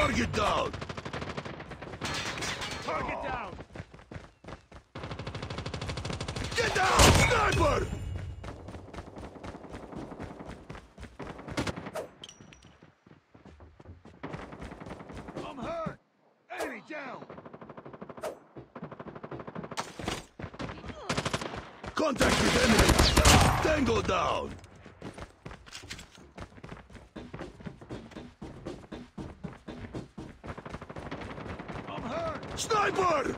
Target down! Target down. Get down! Sniper! I'm hurt. Enemy down. Contact with enemy! Tango down! I'm hurt. Sniper!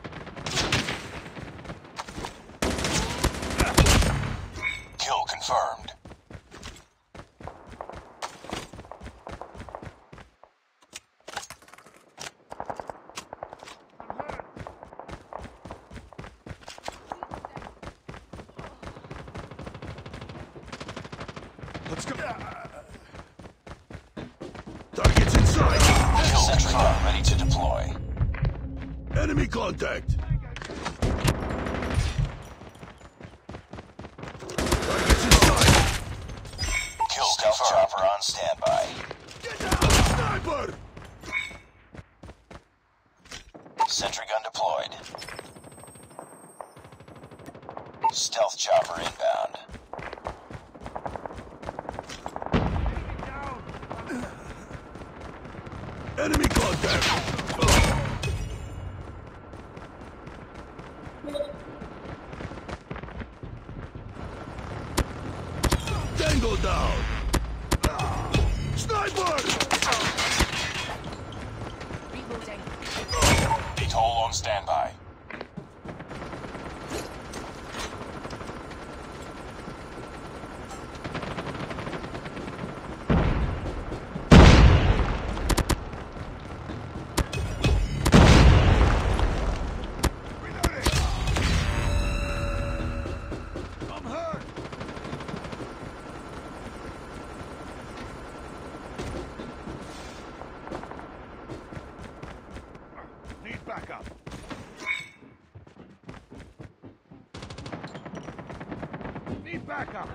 Kill confirmed. Let's go! Target's inside! Sentry gun ready to deploy. Enemy contact! Target's inside! Kill stealth chopper on standby. Get down! Sniper! Sentry gun deployed. Stealth chopper inbound. Enemy contact! Tango down! Sniper! Reloading. On standby. Backup. Need backup.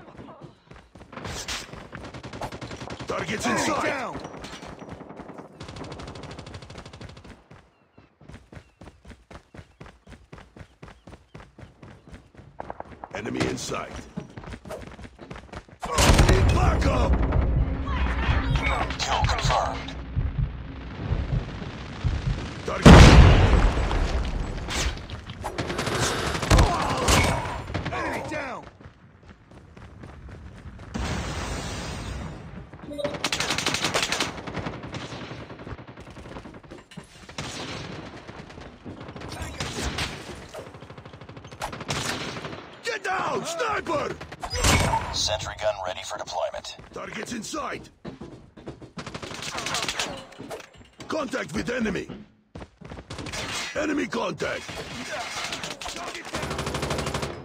Target's Enemy inside! down. Enemy in sight. Need backup! Kill confirmed. Target... Enemy down. Get down! Sniper! Sentry gun ready for deployment. Target's in sight! Contact with enemy! Enemy contact!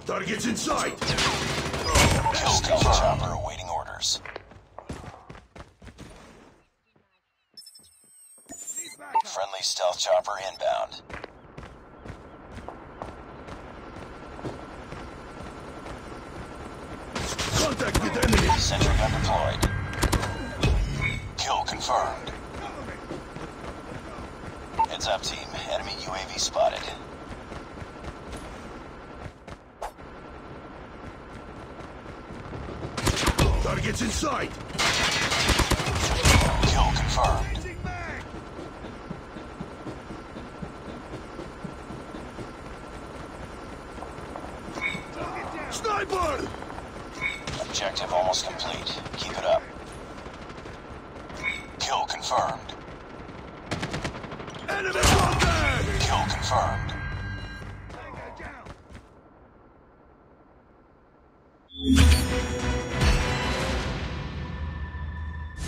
Target's in sight! Stealth chopper awaiting orders. Friendly stealth chopper inbound. Contact with enemy! Sentry gun deployed. Kill confirmed. Heads up, team. Enemy UAV spotted. Target's in sight! Kill confirmed. Changing mag. Target down. Sniper! Objective almost complete. Keep it up. Kill confirmed. Enemy contact! Kill confirmed. Take down.